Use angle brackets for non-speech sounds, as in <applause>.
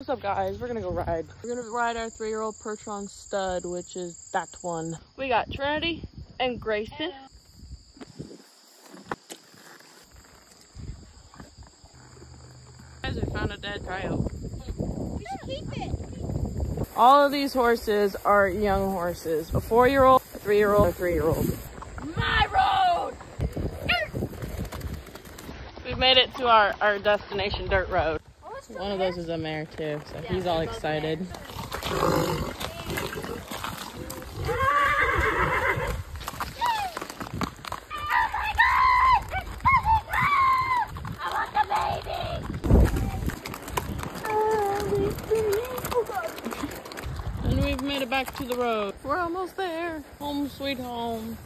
What's up guys? We're gonna go ride. We're gonna ride our three-year-old Percheron stud, which is that one. We got Trinity and Grayson. Guys, we found a dead coyote. We should keep it. All of these horses are young horses. A four-year-old, a three-year-old, a three-year-old. My road. We've made it to our, our destination dirt road. One of those is a mare too, so he's all excited. <laughs> And we've made it back to the road. We're almost there. Home sweet home.